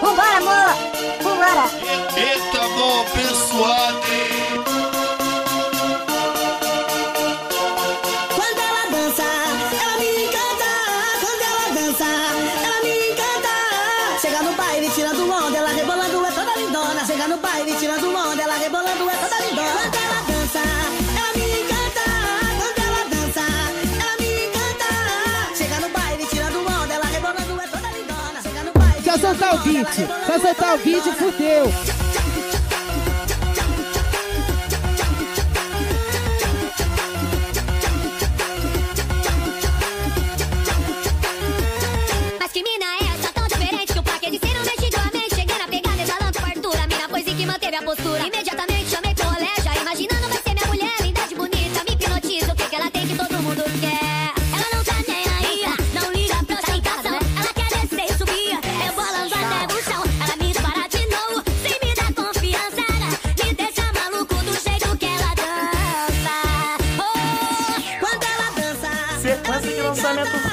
Vambora, amor! Vambora! Eita, bom, pessoal! Quando ela dança, ela me encanta. Quando ela dança, ela me encanta. Chega no baile, tirando onda, ela rebolando, é toda lindona. Chega no baile, tirando onda, ela rebolando, é toda lindona. soltar o beat, vai soltar o beat, fudeu.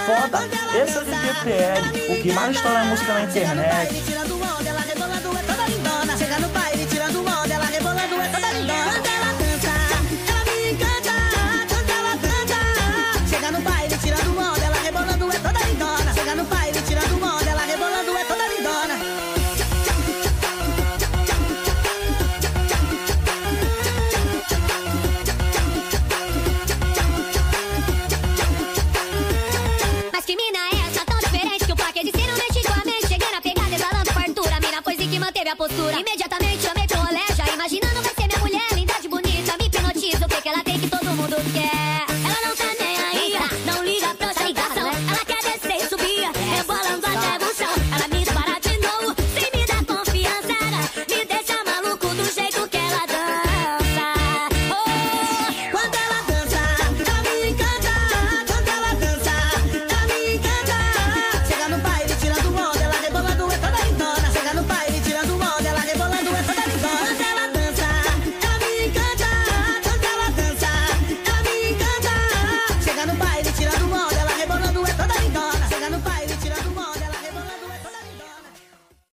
foda, esse é o DPL, o que mais estoura é música na internet. manter minha postura. Imediatamente chamei pro Oleja, imaginando vai ser minha mulher, linda de bonita. Me hipnotiza, o que que ela tem que todo mundo quer?